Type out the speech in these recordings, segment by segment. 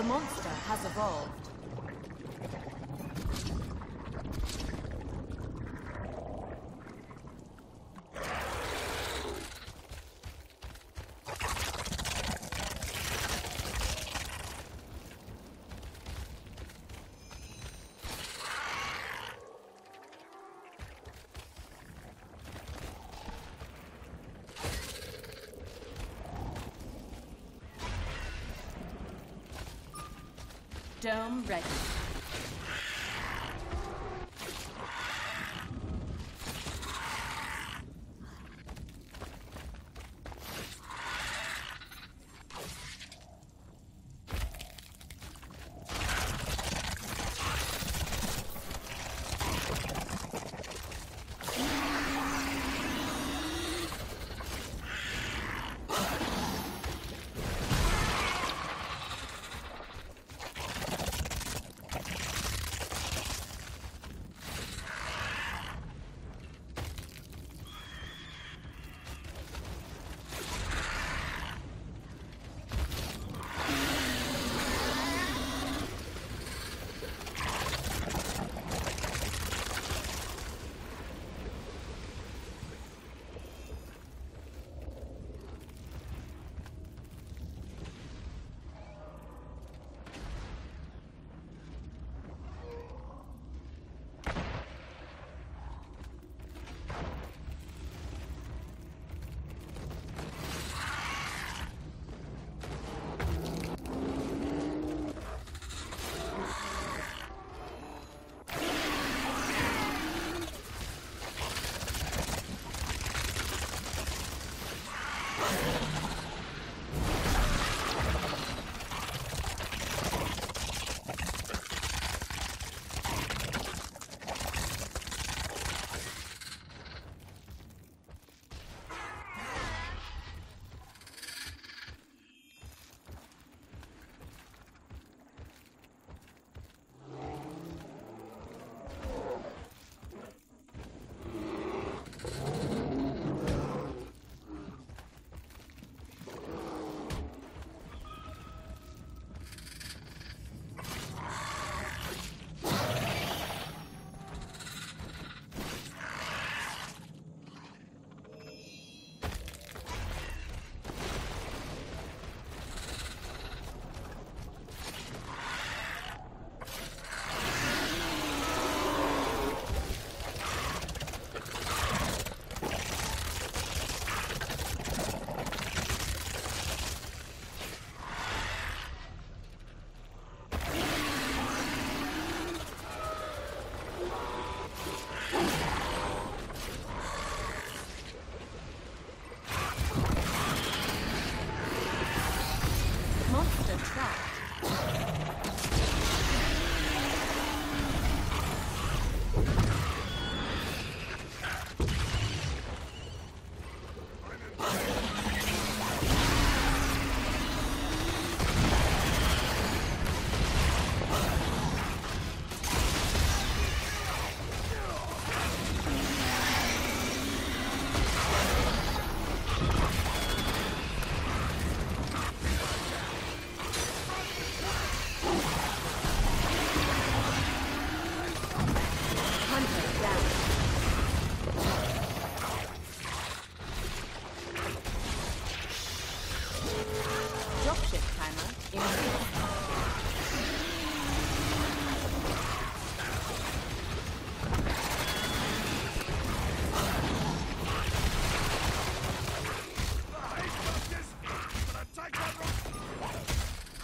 The monster has evolved. Dome ready.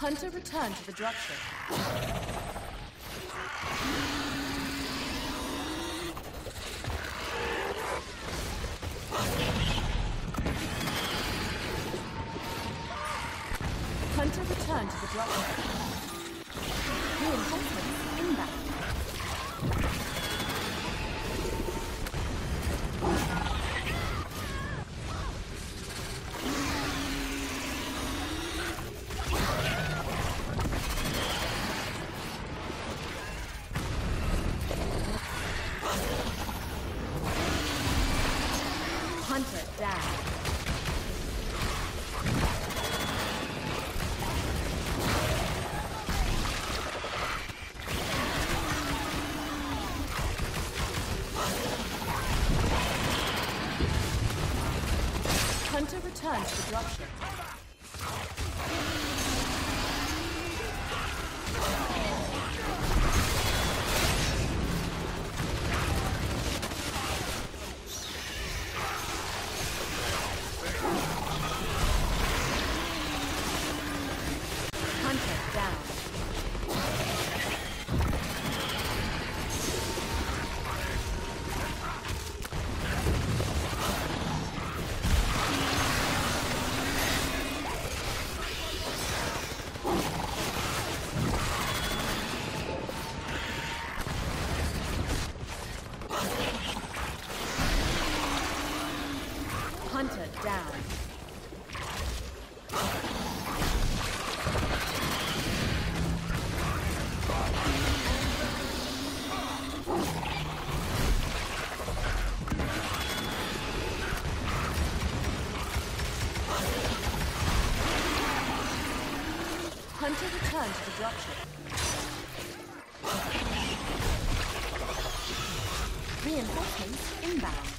Hunter returned to the dropship. Hunter returned to the dropship. Reinforcements inbound. Returned Hunter down. Hunter returned to the dropship. Reinforcements inbound.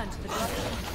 Returned to the dropship.